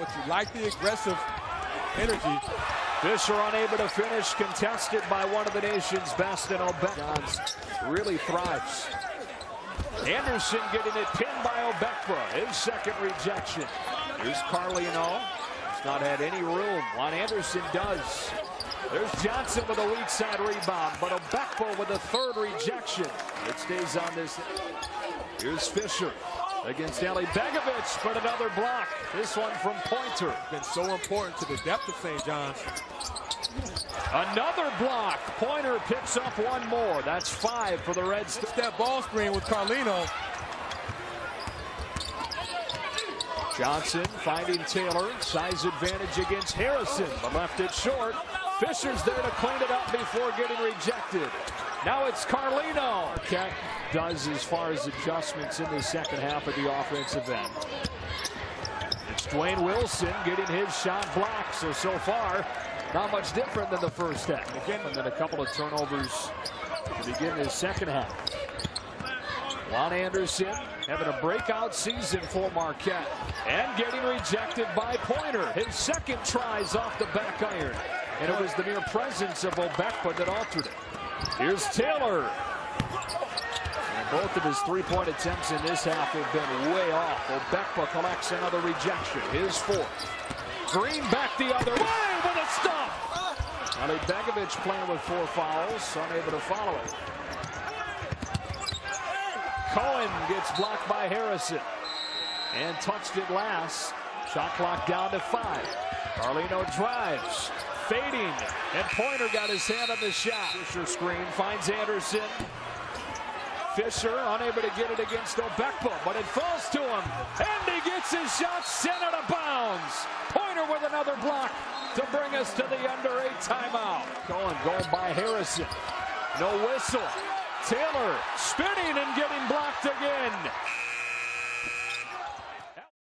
but you like the aggressive energy. Fischer unable to finish, contested by one of the nation's best, and Obekpa really thrives. Anderson getting it pinned by Obekpa, his second rejection. Here's Carlino. He's not had any room. Juan Anderson does. There's Johnson with a weak side rebound, but Obekpa with a third rejection. It stays on this. Here's Fischer against Alibegovic, but another block. This one from Pointer. Been so important to the depth of St. John's. Another block. Pointer picks up one more. That's five for the Reds. That ball screen with Carlino. Johnson finding Taylor. Size advantage against Harrison, but left it short. Fischer's there to clean it up before getting rejected. Now it's Carlino. Cat does as far as adjustments in the second half of the offensive end. It's Duane Wilson getting his shot blocked. So, so far, not much different than the first half. Again, and then a couple of turnovers to begin the second half. Juan Anderson having a breakout season for Marquette and getting rejected by Pointer. His second tries off the back iron. And it was the mere presence of Obekpa that altered it. Here's Taylor. And both of his three-point attempts in this half have been way off. Obekpa collects another rejection. His fourth. Greene back the other way with a stop. Alibegovic playing with four fouls, unable to follow it. Cohen gets blocked by Harrison and touched it last. Shot clock down to five. Carlino drives, fading, and Pointer got his hand on the shot. Fischer screen finds Anderson. Fischer unable to get it against Obekpa, but it falls to him, and he gets his shot sent out of bounds. Pointer with another block to bring us to the under eight timeout. Going, going by Harrison. No whistle. Taylor spinning and getting